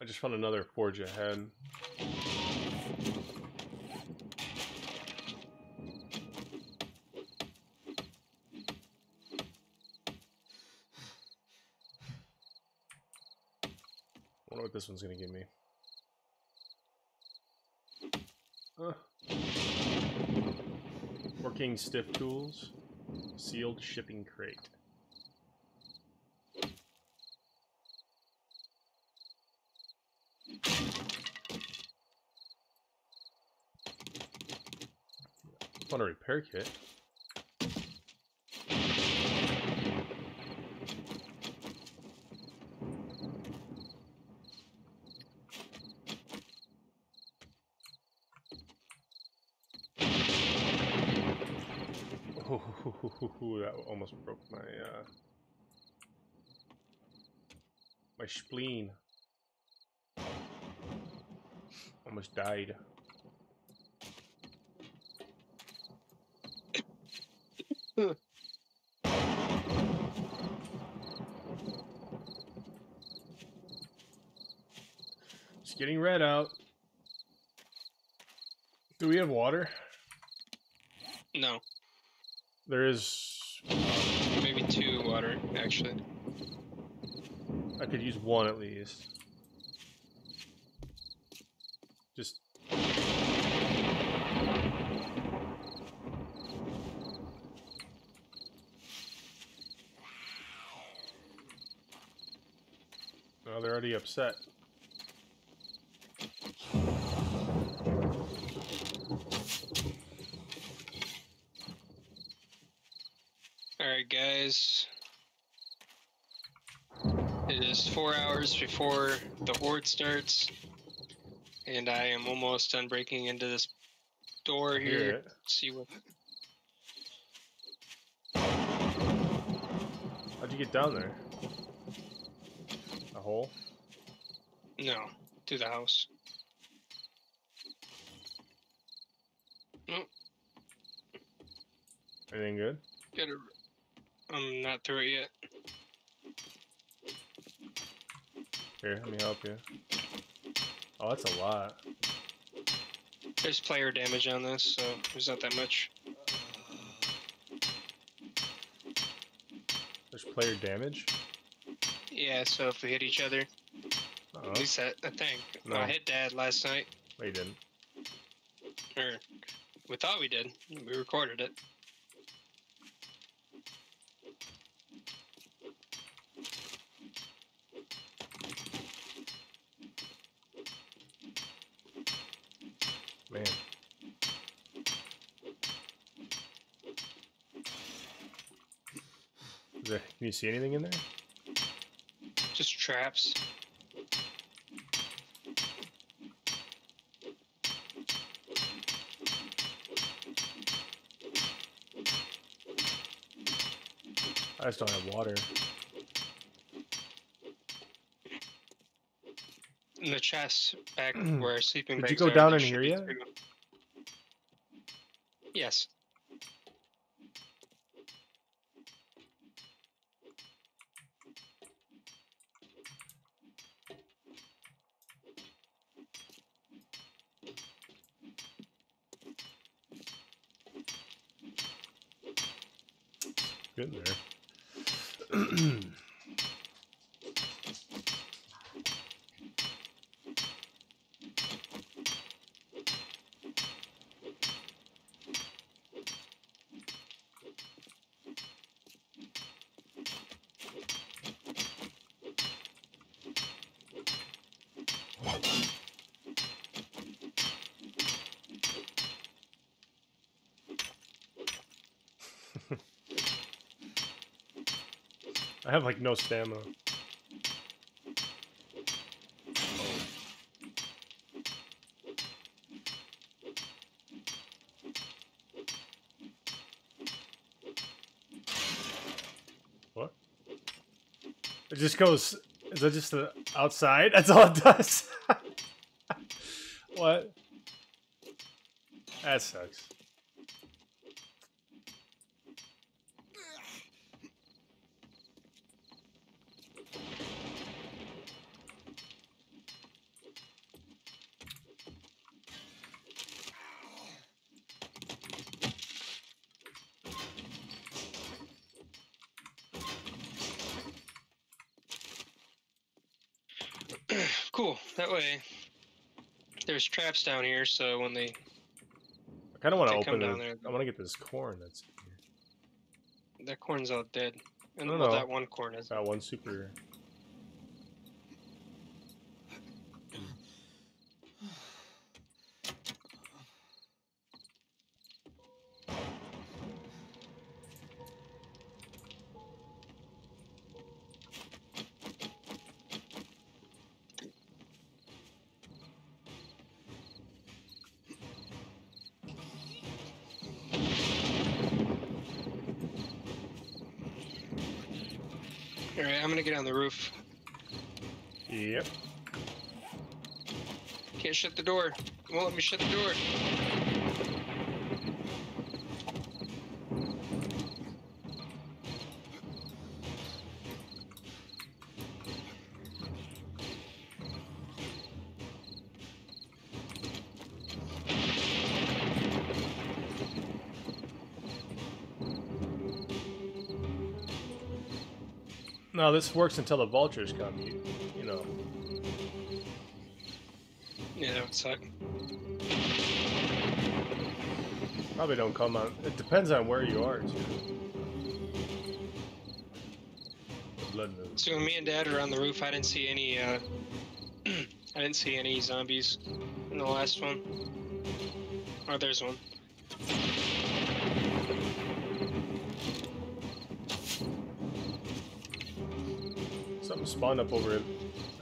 I just found another forge ahead. wonder what this one's gonna give me. Uh. Working stiff tools. Sealed shipping crate. On a repair kit. Oh, that almost broke my uh, my spleen. Almost died. it's getting red out. Do we have water? No, There is. maybe two water actually. I could use one at least. Just. Oh, they're already upset. All right, guys. It is four hours before the horde starts, and I am almost done breaking into this door here. See what? How'd you get down there? A hole? No, to the house. Anything good? Get it. I'm not through it yet. Here, let me help you. Oh, that's a lot. There's player damage on this, so there's not that much. There's player damage. Yeah, so if we hit each other, Uh at least I, I think. No. I hit Dad last night, Wait, didn't. or we thought we did. We recorded it. Man. There, can you see anything in there? Just traps. I just don't have water. In the chest back mm. where our sleeping Did you go down in here yet? Yes. Good in there. I have like no stamina. What? It just goes. Is that just the outside? That's all it does. what? That sucks. Cool. That way, there's traps down here, so when they I kind of want to open. down the- there. I want to get this corn. That's here. that corn's all dead, and well, that one corn is. That one super. All right, I'm gonna get on the roof. Yep. Can't shut the door. It won't let me shut the door. No, this works until the vultures come. You, you know. Yeah, that would suck. Probably don't come on. It depends on where you are too. The blood. So when me and Dad were on the roof, I didn't see any. Uh, I didn't see any zombies in the last one. Oh, there's one. Spawned up over it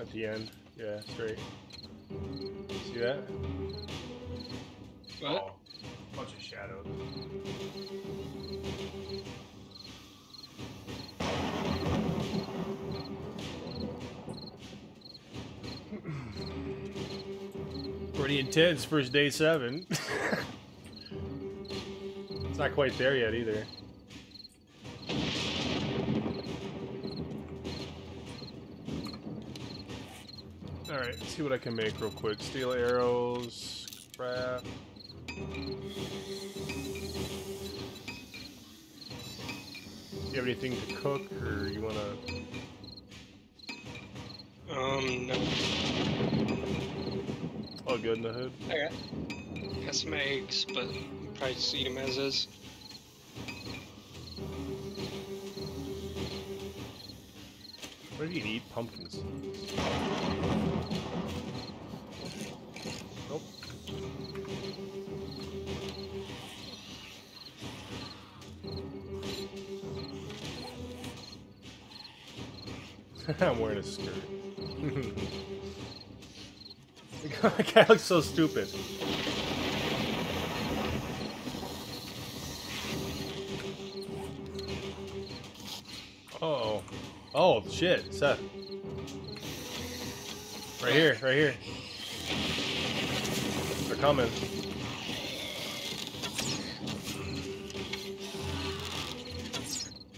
at the end. Yeah, straight. See that? What? Oh, bunch of shadows. Pretty intense first day seven. it's not quite there yet either. Alright, let's see what I can make real quick. Steel arrows, craft. You have anything to cook, or you wanna? Um, no. All good in the hood. I got, got some eggs, but I'll probably just eat them as is. Where do you eat pumpkins? I'm wearing a skirt. the guy looks so stupid. Oh. Oh, shit, Seth. Uh, right here, right here. They're coming.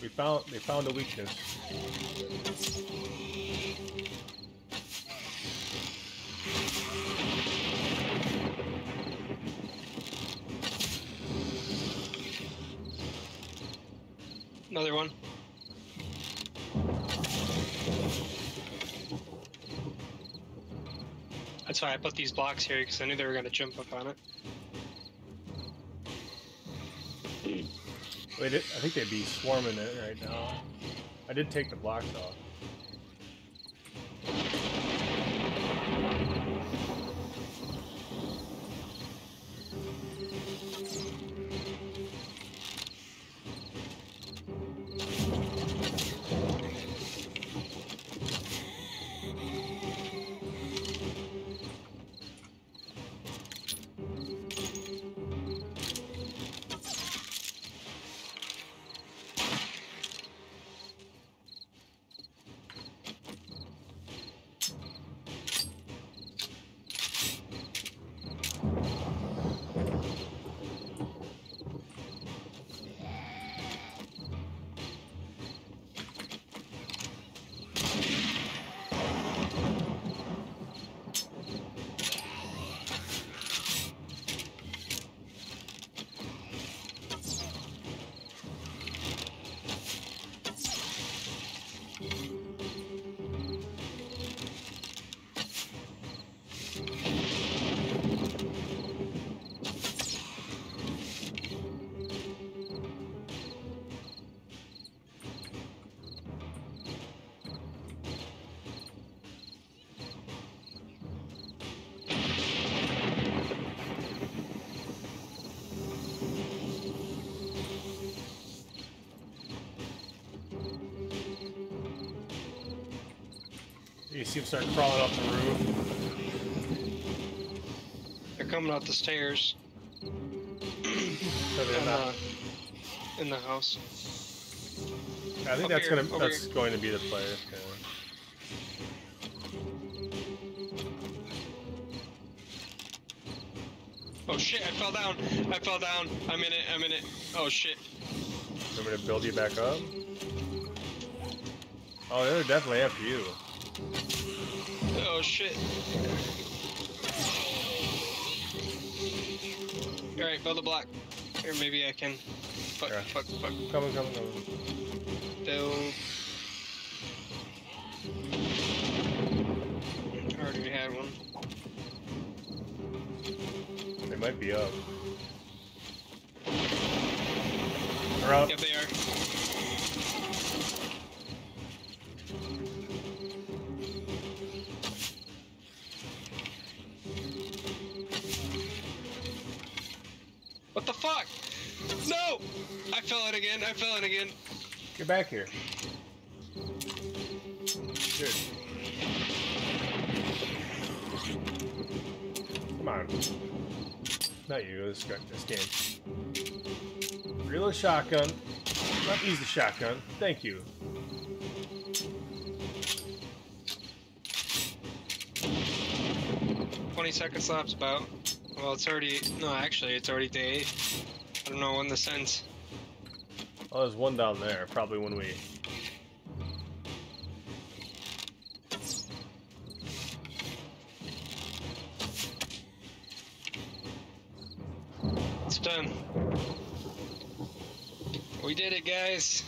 We found they found a weakness. Another one. That's why I put these blocks here because I knew they were going to jump up on it. Wait, I think they'd be swarming it right now. I did take the blocks off. You see them start crawling up the roof. They're coming up the stairs. So they're in, not- the, in the house. I think Up that's here, gonna that's going to be the player. Oh shit, I fell down. I fell down. I'm in it. I'm in it. Oh shit. I'm gonna build you back up? Oh, they're definitely after you. Shit. Alright, build a block. Or maybe I can. Fuck, Yeah. fuck, fuck. Coming, coming, coming. Build. Already had one. They might be up. They're up. Yep, they are. I fell in again. I fell in again. Get back here. Good. Come on. Not you, this this game. Reload shotgun. Not use the shotgun. Thank you. Twenty seconds left. About. Well, it's already. No, actually, it's already day eight. I don't know when this ends. Oh, there's one down there. Probably when we. It's done. We did it, guys.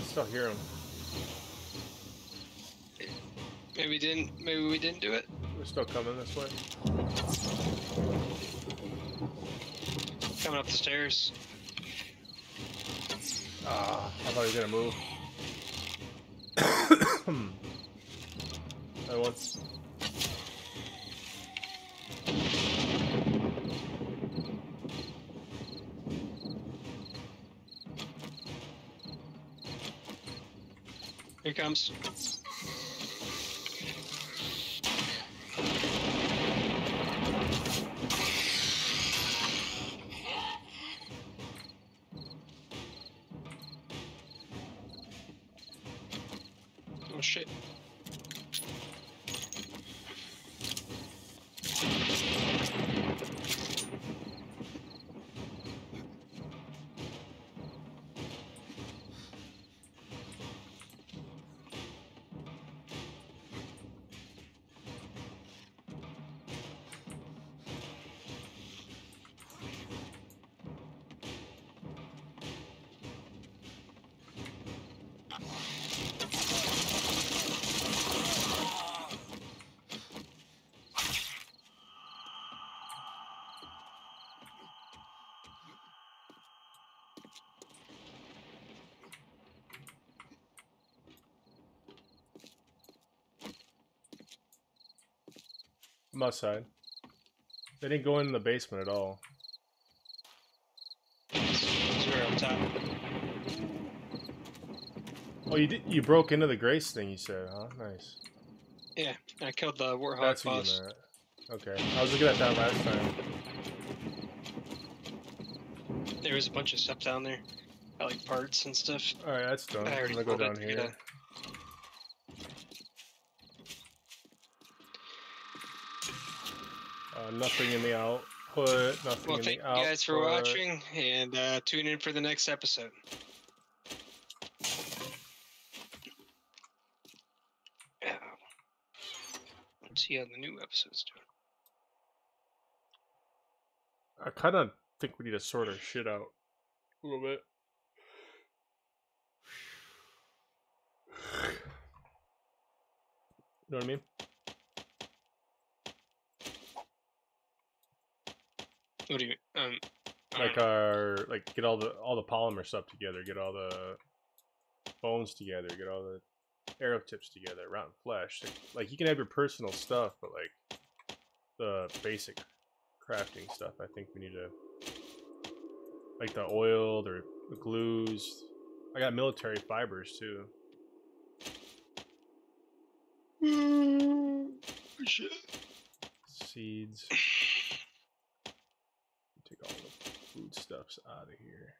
I still hear him. Maybe we didn't. Maybe we didn't do it. We're still coming this way. Coming up the stairs. Ah, I thought he was gonna move. I want. Here comes. I'm outside. They didn't go in the basement at all. It's right up top. Oh, you did. You broke into the Grace thing. You said, huh? Nice. Yeah, I killed the Warthog That's boss. Okay, I was looking at that last time. There was a bunch of stuff down there. Got, like parts and stuff. All right, that's done. I I'm gonna go it down here. Uh, nothing in the output. Nothing Well, in thank the you output. guys for watching, and uh, tune in for the next episode. Let's see how the new episode's doing. I kind of think we need to sort our shit out a little bit. You know what I mean? What do you um? Like our like get all the all the polymer stuff together, get all the bones together, get all the arrow tips together, rotten flesh. Like, like you can have your personal stuff, but like the basic crafting stuff, I think we need to like the oil, the, the glues. I got military fibers too. Shit. Seeds. Foodstuffs out of here.